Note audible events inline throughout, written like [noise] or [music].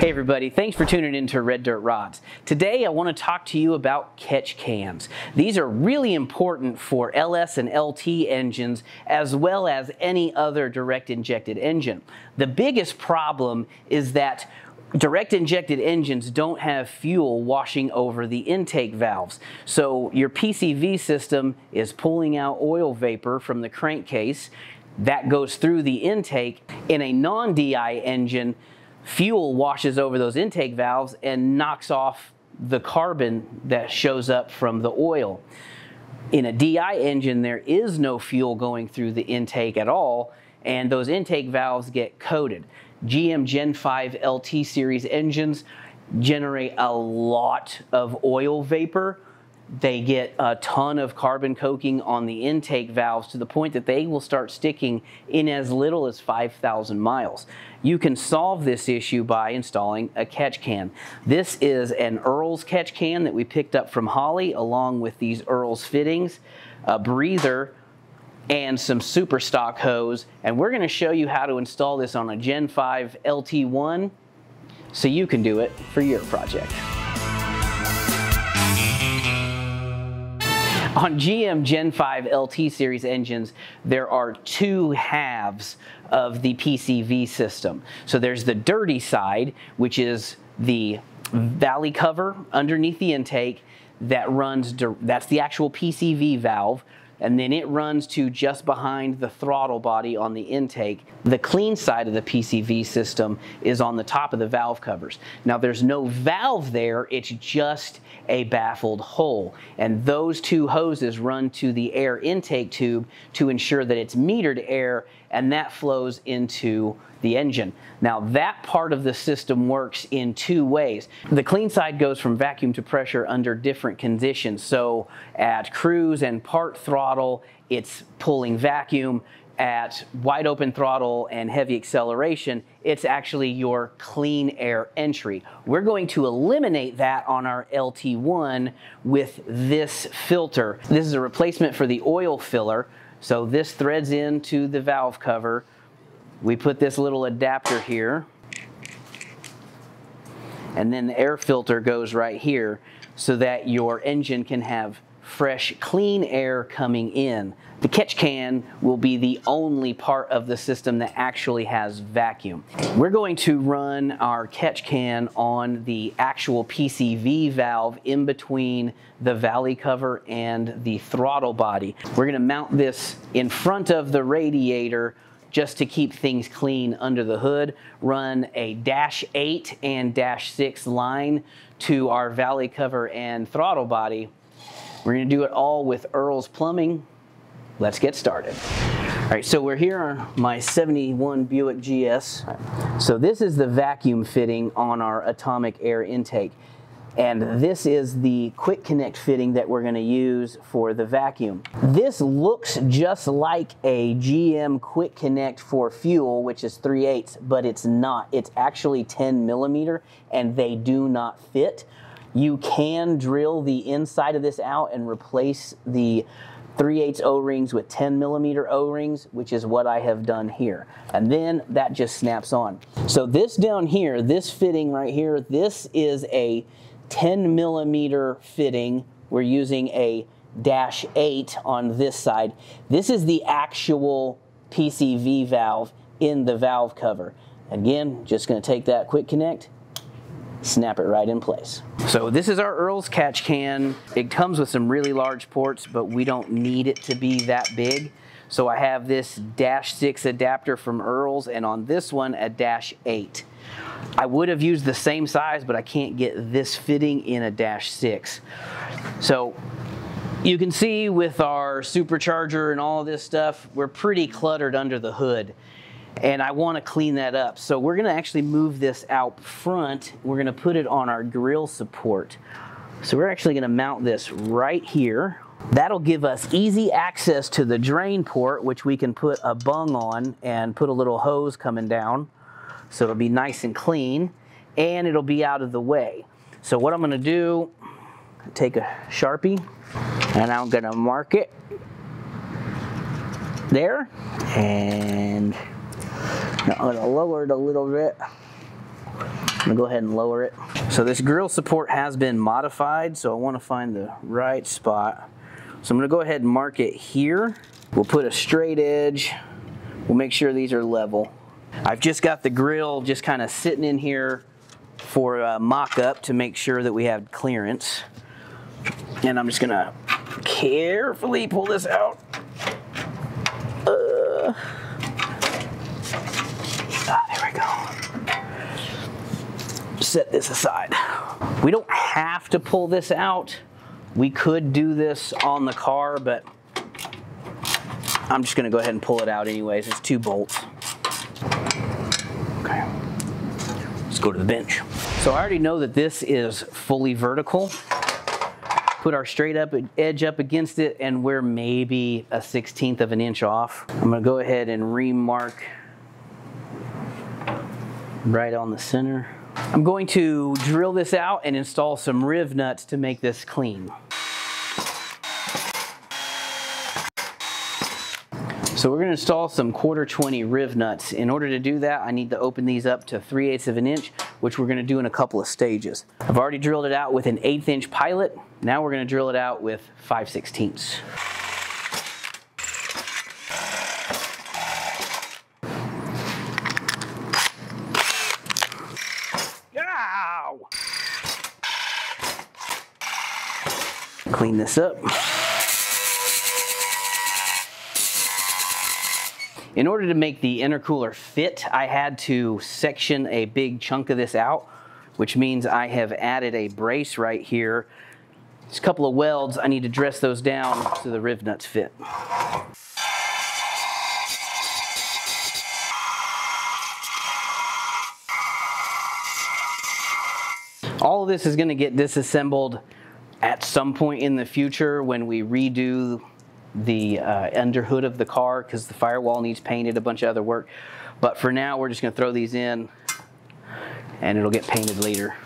Hey everybody, thanks for tuning in to Red Dirt Rods. Today I want to talk to you about catch cans. These are really important for LS and LT engines as well as any other direct injected engine. The biggest problem is that direct injected engines don't have fuel washing over the intake valves. So your PCV system is pulling out oil vapor from the crankcase that goes through the intake. In a non-DI engine, fuel washes over those intake valves and knocks off the carbon that shows up from the oil. In a DI engine, there is no fuel going through the intake at all, and those intake valves get coated. GM Gen 5 LT series engines generate a lot of oil vapor they get a ton of carbon coking on the intake valves to the point that they will start sticking in as little as 5,000 miles. You can solve this issue by installing a catch can. This is an Earl's catch can that we picked up from Holley along with these Earl's fittings, a breather, and some super stock hose. And we're gonna show you how to install this on a Gen 5 LT1 so you can do it for your project. On GM Gen 5 LT series engines, there are two halves of the PCV system. So there's the dirty side, which is the valley cover underneath the intake that runs, that's the actual PCV valve and then it runs to just behind the throttle body on the intake. The clean side of the PCV system is on the top of the valve covers. Now there's no valve there, it's just a baffled hole. And those two hoses run to the air intake tube to ensure that it's metered air and that flows into the engine. Now that part of the system works in two ways. The clean side goes from vacuum to pressure under different conditions. So at cruise and part throttle, it's pulling vacuum. At wide open throttle and heavy acceleration, it's actually your clean air entry. We're going to eliminate that on our LT1 with this filter. This is a replacement for the oil filler. So this threads into the valve cover. We put this little adapter here. And then the air filter goes right here so that your engine can have fresh, clean air coming in. The catch can will be the only part of the system that actually has vacuum. We're going to run our catch can on the actual PCV valve in between the valley cover and the throttle body. We're gonna mount this in front of the radiator just to keep things clean under the hood, run a dash 8 and dash 6 line to our valley cover and throttle body. We're to do it all with Earl's Plumbing. Let's get started. All right, so we're here on my 71 Buick GS. So this is the vacuum fitting on our atomic air intake. And this is the quick connect fitting that we're gonna use for the vacuum. This looks just like a GM quick connect for fuel, which is 3 8 but it's not. It's actually 10 millimeter and they do not fit. You can drill the inside of this out and replace the 3 8 O-rings with 10 millimeter O-rings, which is what I have done here. And then that just snaps on. So this down here, this fitting right here, this is a 10 millimeter fitting. We're using a dash 8 on this side. This is the actual PCV valve in the valve cover. Again, just going to take that quick connect, snap it right in place. So this is our Earl's catch can. It comes with some really large ports, but we don't need it to be that big. So I have this dash 6 adapter from Earl's and on this one a dash 8. I would have used the same size, but I can't get this fitting in a Dash 6. So you can see with our supercharger and all this stuff, we're pretty cluttered under the hood. And I want to clean that up. So we're going to actually move this out front. We're going to put it on our grill support. So we're actually going to mount this right here. That'll give us easy access to the drain port, which we can put a bung on and put a little hose coming down. So it'll be nice and clean and it'll be out of the way. So what I'm gonna do, take a Sharpie and I'm gonna mark it there. And I'm gonna lower it a little bit. I'm gonna go ahead and lower it. So this grill support has been modified, so I wanna find the right spot. So I'm gonna go ahead and mark it here. We'll put a straight edge. We'll make sure these are level. I've just got the grill just kind of sitting in here for a mock-up to make sure that we have clearance. And I'm just gonna carefully pull this out. Uh, ah, there we go. Set this aside. We don't have to pull this out. We could do this on the car, but I'm just gonna go ahead and pull it out anyways. It's two bolts. Okay, let's go to the bench. So I already know that this is fully vertical. Put our straight up edge up against it and we're maybe a 16th of an inch off. I'm gonna go ahead and remark right on the center. I'm going to drill this out and install some riv nuts to make this clean. So we're going to install some quarter 20 riv nuts. In order to do that, I need to open these up to 3 eighths of an inch, which we're going to do in a couple of stages. I've already drilled it out with an eighth inch pilot. Now we're going to drill it out with 5 sixteenths. Clean this up. In order to make the intercooler fit, I had to section a big chunk of this out, which means I have added a brace right here. There's a couple of welds, I need to dress those down so the riv nuts fit. All of this is gonna get disassembled some point in the future when we redo the uh, underhood of the car because the firewall needs painted, a bunch of other work. But for now, we're just gonna throw these in and it'll get painted later.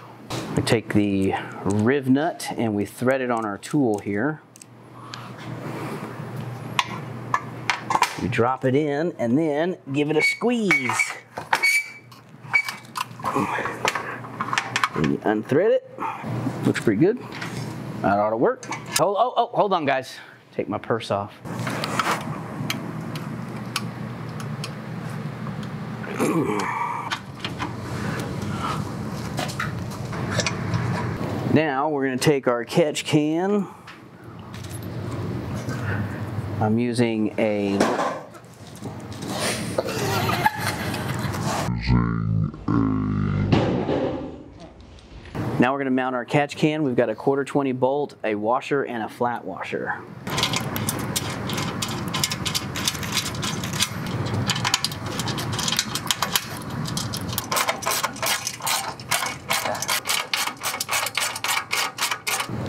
We take the riv nut and we thread it on our tool here. We drop it in and then give it a squeeze. And you unthread it. Looks pretty good. That ought to work. Oh, oh, oh, hold on guys take my purse off. [clears throat] now we're going to take our catch can. I'm using a Now we're going to mount our catch can. We've got a quarter 20 bolt, a washer, and a flat washer.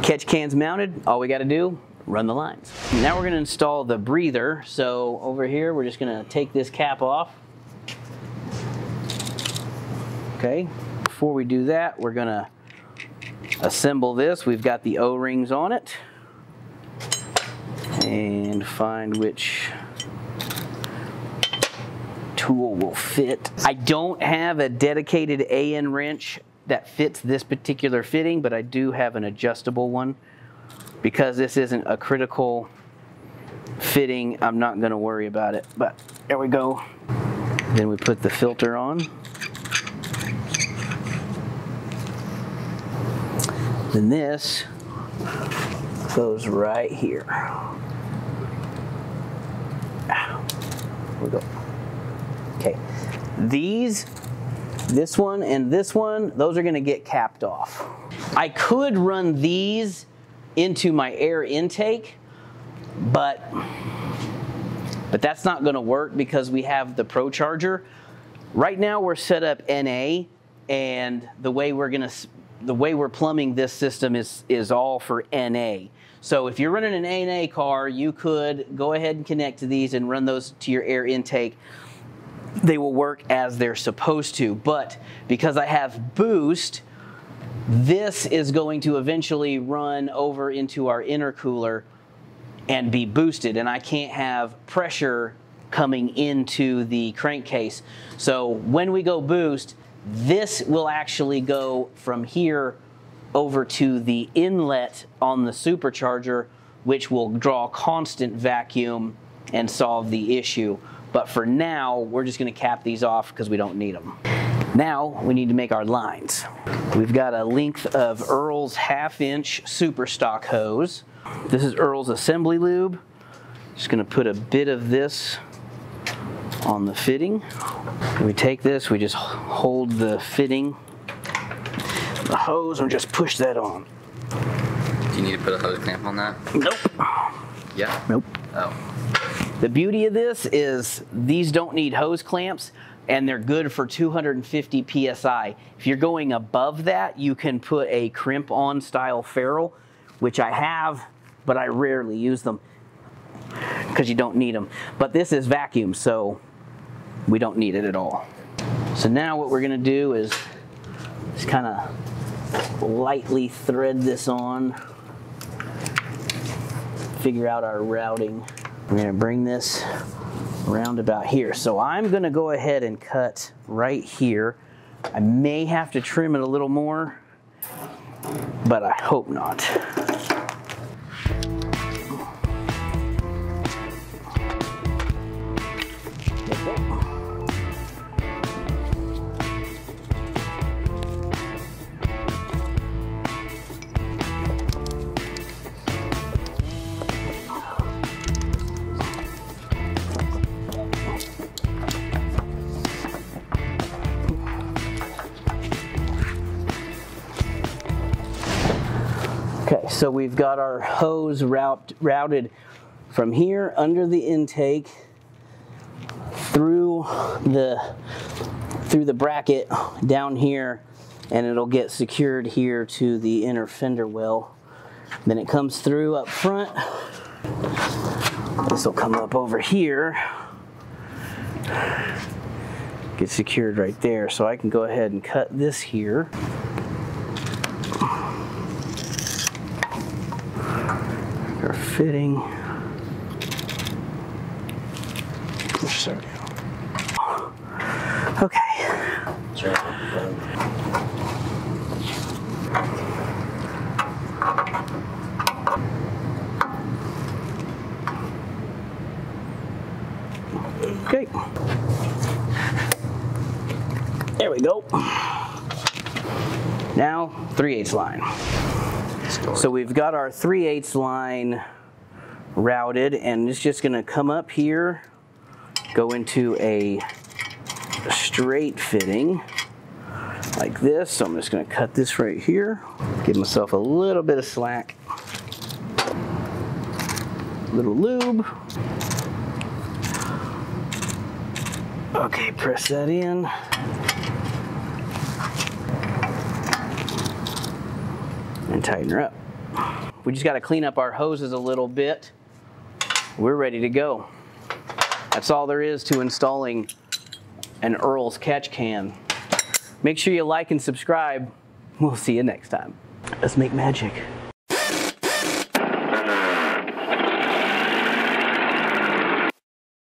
Catch can's mounted, all we gotta do, run the lines. Now we're gonna install the breather. So over here, we're just gonna take this cap off. Okay, before we do that, we're gonna assemble this. We've got the O-rings on it. And find which tool will fit. I don't have a dedicated AN wrench that fits this particular fitting, but I do have an adjustable one. Because this isn't a critical fitting, I'm not gonna worry about it. But there we go. Then we put the filter on. Then this goes right here. we go. Okay, these this one and this one, those are gonna get capped off. I could run these into my air intake, but, but that's not gonna work because we have the ProCharger. Right now we're set up NA and the way we're gonna, the way we're plumbing this system is, is all for NA. So if you're running an NA car, you could go ahead and connect to these and run those to your air intake they will work as they're supposed to. But because I have boost, this is going to eventually run over into our intercooler and be boosted and I can't have pressure coming into the crankcase. So when we go boost, This will actually go from here over to the inlet on the supercharger, which will draw constant vacuum and solve the issue. But for now, we're just gonna cap these off because we don't need them. Now we need to make our lines. We've got a length of Earl's half inch super stock hose. This is Earl's assembly lube. Just gonna put a bit of this on the fitting. We take this, we just hold the fitting, the hose, and just push that on. Do you need to put a hose clamp on that? Nope. Yeah. Nope. Oh. The beauty of this is these don't need hose clamps and they're good for 250 psi. If you're going above that, you can put a crimp on style ferrule, which I have, but I rarely use them because you don't need them. But this is vacuum, so we don't need it at all. So now what we're gonna do is just kind of lightly thread this on, figure out our routing. We're gonna bring this around about here. So I'm gonna go ahead and cut right here. I may have to trim it a little more, but I hope not. So we've got our hose route, routed from here under the intake through the through the bracket down here and it'll get secured here to the inner fender well. Then it comes through up front. This will come up over here. Get secured right there. So I can go ahead and cut this here. Fitting. Okay. Okay. There we go. Now, 3 8 line. So we've got our 3 8 line routed and it's just gonna come up here, go into a straight fitting like this. So I'm just gonna cut this right here, give myself a little bit of slack. Little lube. Okay, press that in. and tighten her up. We just got to clean up our hoses a little bit. We're ready to go. That's all there is to installing an Earl's catch can. Make sure you like and subscribe. We'll see you next time. Let's make magic.